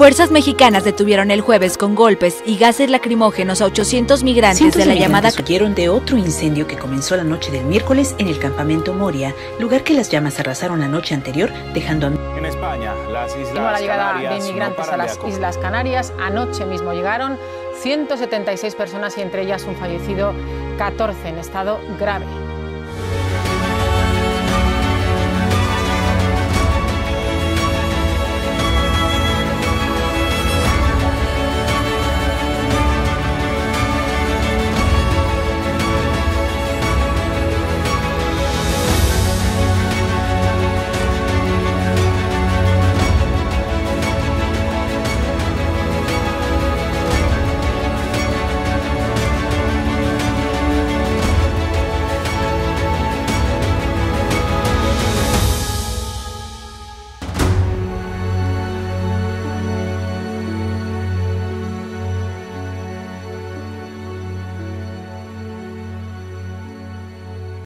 Fuerzas mexicanas detuvieron el jueves con golpes y gases lacrimógenos a 800 migrantes Cientos de la migrantes llamada huyeron de otro incendio que comenzó la noche del miércoles en el campamento Moria, lugar que las llamas arrasaron la noche anterior, dejando a En España, las Islas la llegada Canarias de no a las. Islas Canarias. Anoche mismo llegaron 176 personas y entre ellas un fallecido, 14 en estado grave.